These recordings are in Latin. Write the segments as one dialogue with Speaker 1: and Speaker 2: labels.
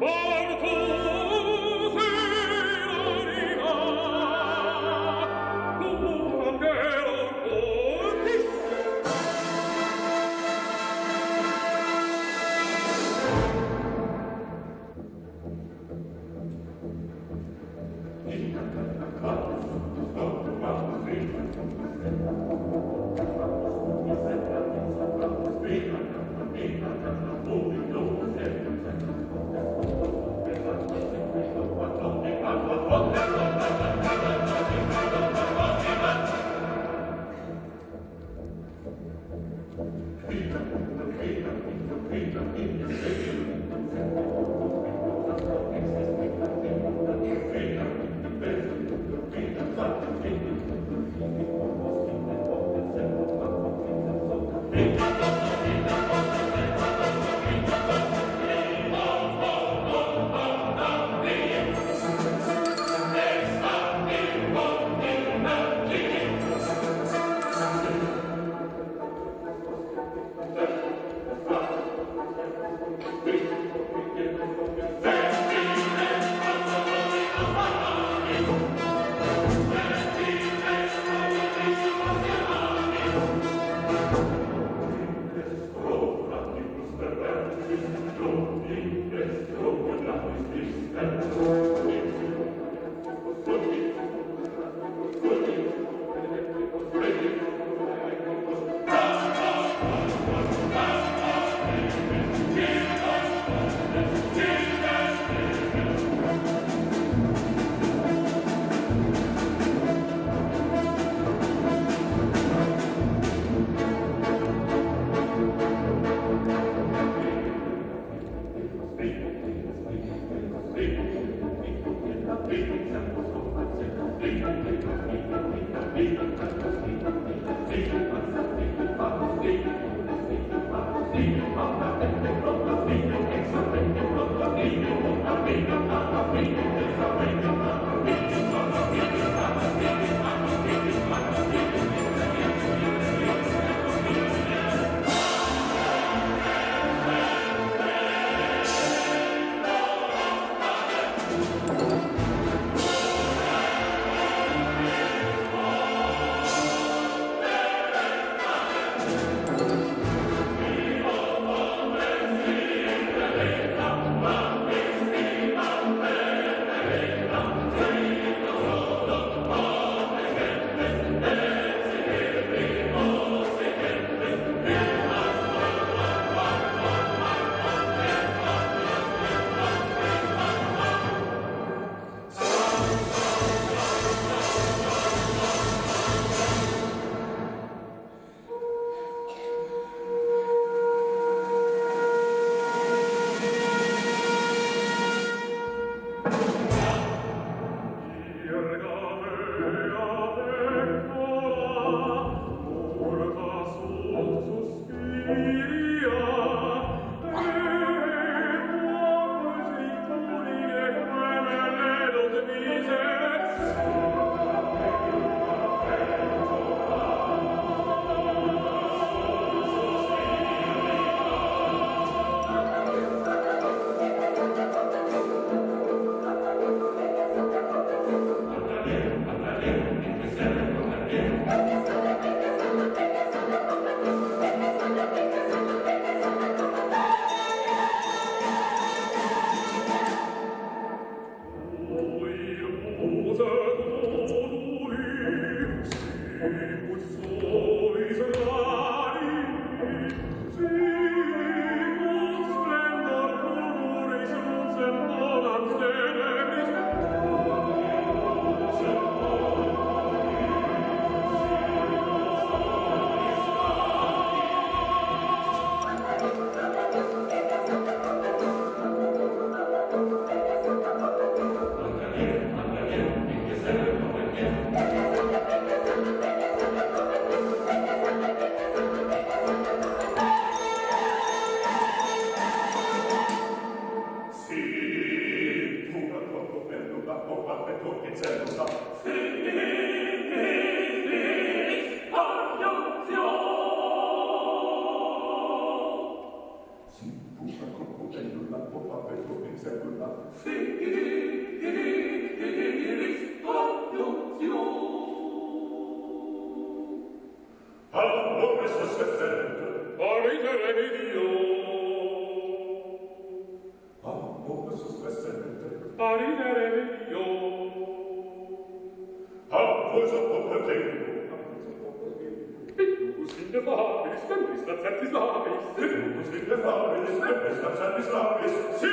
Speaker 1: mortus Stanislavis, sì!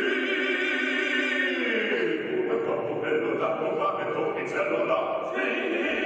Speaker 1: Un capo bello da combattere, tocchi zello là, sì!